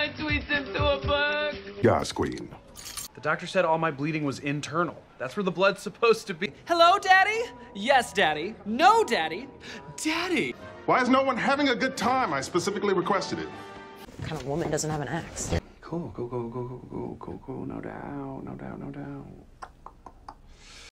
my tweets into a book. Yes, Queen. The doctor said all my bleeding was internal. That's where the blood's supposed to be. Hello, Daddy? Yes, Daddy. No, Daddy. Daddy. Why is no one having a good time? I specifically requested it. What kind of woman doesn't have an axe? Cool, go, go, go, go, go, go, go. No doubt, no doubt, no doubt.